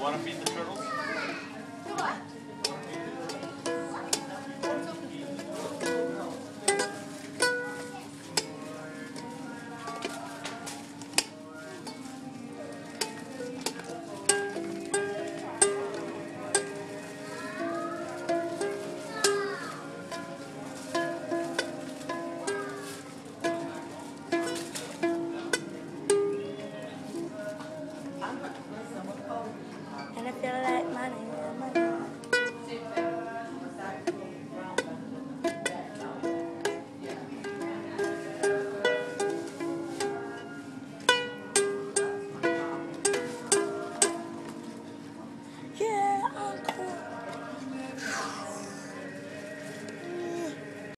Want to feed the turtles? 好痛